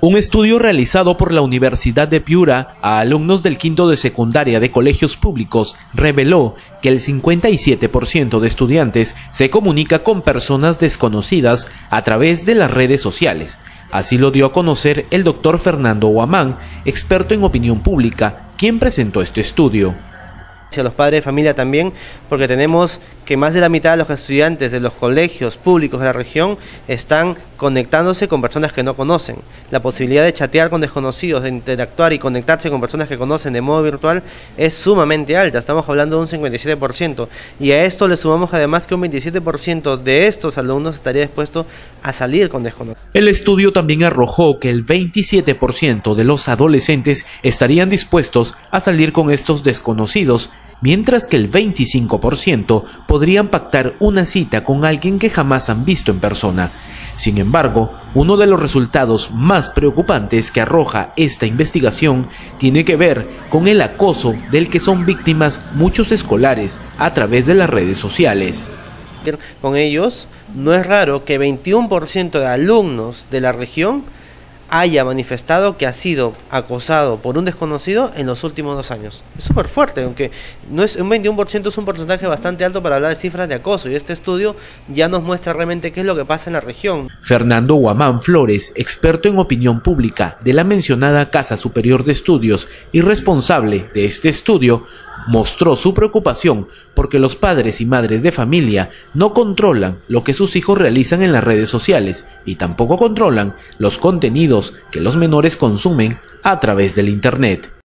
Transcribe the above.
Un estudio realizado por la Universidad de Piura a alumnos del quinto de secundaria de colegios públicos reveló que el 57% de estudiantes se comunica con personas desconocidas a través de las redes sociales. Así lo dio a conocer el doctor Fernando Guamán, experto en opinión pública, quien presentó este estudio a los padres de familia también, porque tenemos que más de la mitad de los estudiantes de los colegios públicos de la región están conectándose con personas que no conocen. La posibilidad de chatear con desconocidos, de interactuar y conectarse con personas que conocen de modo virtual es sumamente alta, estamos hablando de un 57%. Y a esto le sumamos además que un 27% de estos alumnos estaría dispuesto a salir con desconocidos. El estudio también arrojó que el 27% de los adolescentes estarían dispuestos a salir con estos desconocidos mientras que el 25% podrían pactar una cita con alguien que jamás han visto en persona. Sin embargo, uno de los resultados más preocupantes que arroja esta investigación tiene que ver con el acoso del que son víctimas muchos escolares a través de las redes sociales. Con ellos, no es raro que 21% de alumnos de la región haya manifestado que ha sido acosado por un desconocido en los últimos dos años. Es súper fuerte, aunque no es un 21% es un porcentaje bastante alto para hablar de cifras de acoso y este estudio ya nos muestra realmente qué es lo que pasa en la región. Fernando Guamán Flores, experto en opinión pública de la mencionada Casa Superior de Estudios y responsable de este estudio, mostró su preocupación porque los padres y madres de familia no controlan lo que sus hijos realizan en las redes sociales y tampoco controlan los contenidos que los menores consumen a través del Internet.